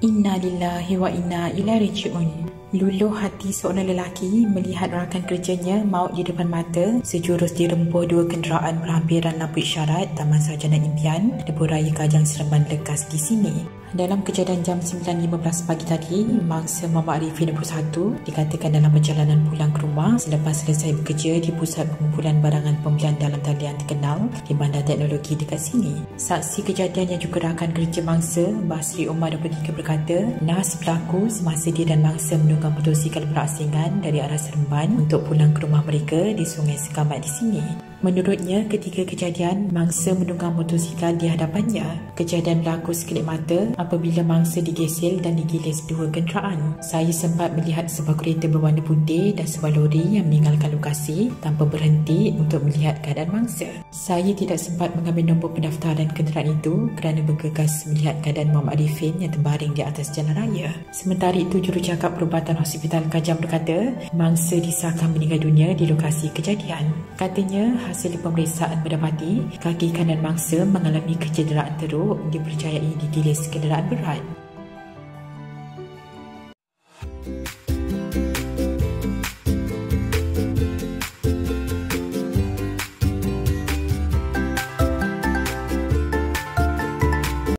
Inna lillahi wa inna ilaihi raji'un. Luluh hati seorang lelaki melihat rakan kerjanya maut di depan mata sejurus dirempuh dua kenderaan berhampiran lampu isyarat Taman Sarjana Impian, Lebuh Raya Kajang Seremban Lekas di sini. Dalam kejadian jam 9.15 pagi tadi, mangsa Muhammad Arifin 21 dikatakan dalam perjalanan pulang ke rumah selepas selesai bekerja di pusat pengumpulan barangan pembelian dalam talian terkenal di bandar teknologi dekat sini. Saksi kejadian yang juga rakan kerja mangsa, Basri Umar 23 berkata, Nas berlaku semasa dia dan mangsa menunggang motosikal berasingan dari arah Seremban untuk pulang ke rumah mereka di Sungai Sekamat di sini. Menurutnya, ketika kejadian, mangsa menunggang motosikal di hadapannya. Kejadian berlaku sekelip mata apabila mangsa digesel dan digilis dua kenderaan. Saya sempat melihat sebuah kereta berwarna putih dan sebuah lori yang meninggalkan lokasi tanpa berhenti untuk melihat keadaan mangsa. Saya tidak sempat mengambil nombor pendaftaran kenderaan itu kerana bergegas melihat keadaan Muhammad Arifin yang terbaring di atas jalan raya. Sementara itu, jurucakap perubatan Hospital Kajang berkata, mangsa disahkan meninggal dunia di lokasi kejadian. Katanya, hasil pemeriksaan mendapati kaki kanan mangsa mengalami kecederaan teruk dipercayai digilis kenderaan berat.